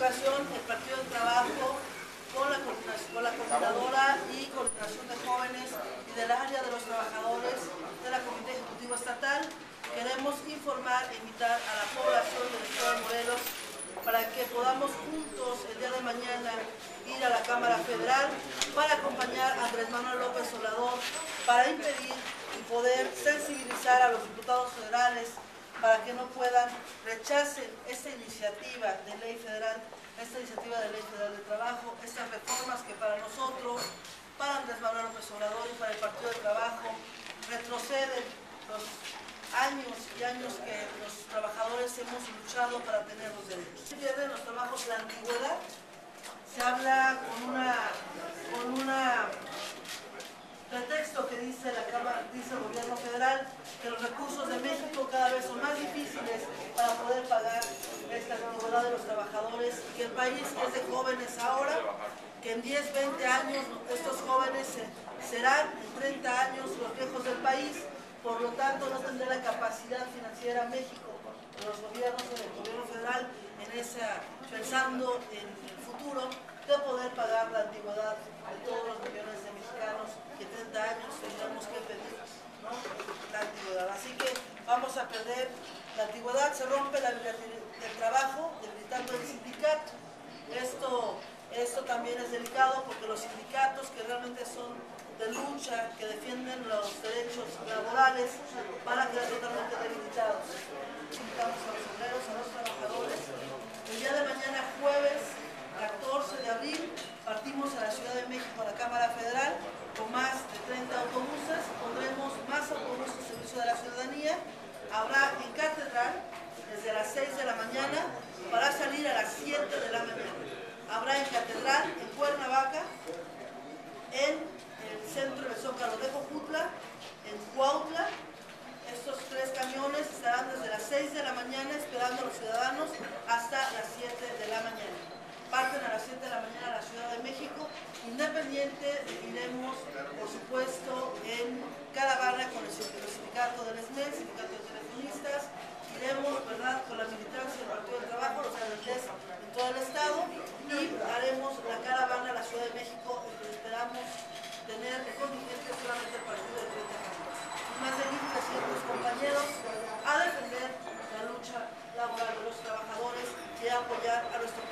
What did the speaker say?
ocasión, el Partido del Trabajo, con la, con la coordinadora y coordinación de jóvenes y del área de los trabajadores de la Comité Ejecutivo Estatal, queremos informar e invitar a la población del Estado de Morelos para que podamos juntos el día de mañana ir a la Cámara Federal para acompañar a Andrés Manuel López Obrador para impedir y poder sensibilizar a los diputados federales para que no puedan rechacen esta iniciativa de ley federal, esta iniciativa de ley federal de trabajo, estas reformas que para nosotros, para Andrés Manuel López Obrador y para el Partido de Trabajo, retroceden los años y años que los trabajadores hemos luchado para tener los derechos. Se pierden los trabajos la antigüedad, se habla con una, con una pretexto que dice el gobierno federal, que los recursos de México cada vez son más difíciles para poder pagar esta antigüedad de los trabajadores y que el país es de jóvenes ahora, que en 10, 20 años estos jóvenes se- serán en 30 años los viejos del país, por lo tanto no tendrá la capacidad financiera México, los gobiernos, el gobierno federal, en esa, pensando en el futuro, de poder pagar la antigüedad de todos los millones de mexicanos que 30 años tendremos que pedir la antigüedad. Así que vamos a perder la antigüedad, se rompe la bilateralidad del trabajo, debilitando el sindicato. Esto, también es delicado porque los sindicatos que realmente son de lucha, que defienden los derechos laborales, van a quedar totalmente debilitados. Invitamos a los obreros, a los trabajadores. El día de mañana, jueves 14 de abril, partimos a la Ciudad de México, a la Cámara Federal, con más de 30 autobuses. Pondremos más autobuses al servicio de la ciudadanía. Habrá en Catedral desde las 6 de la mañana para salir a las 7 de la mañana. Habrá en Catedral, en Cuernavaca, en el centro de Zócalo de Jojutla, en Cuautla. Estos tres camiones estarán desde las 6 de la mañana esperando a los ciudadanos hasta las 7 de la mañana. Parten a las 7 de la mañana a la Ciudad de México. Independiente, iremos, por supuesto, en cada barra con el sindicato del SMED, sindicato apoyar a nuestro